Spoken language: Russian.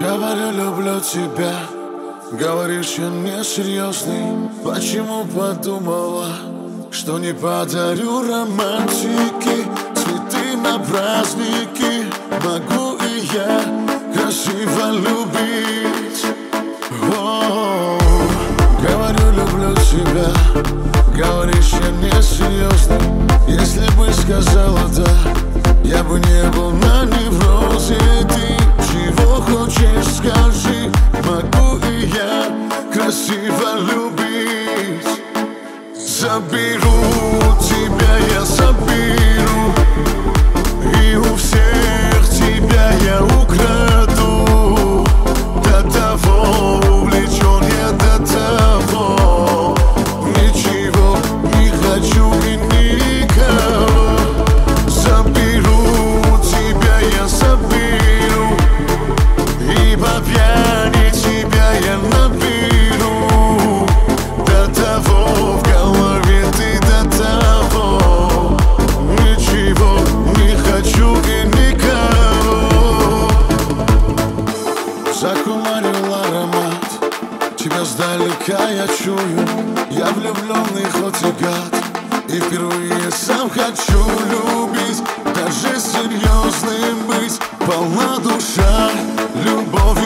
Говорю, люблю тебя. Говоришь, я несерьезный Почему подумала, что не подарю романтики? Цветы на праздники. Могу и я красиво любить. О, Говорю, люблю тебя. Говоришь, я несерьезный Если бы сказала да Я бы не был на неврозе любить Заберу тебя, я заберу уловил аромат Тебя сдалека я чую. Я влюбленный хоть и гад. И впервые сам хочу любить. Даже серьезным быть. Полна душа любовью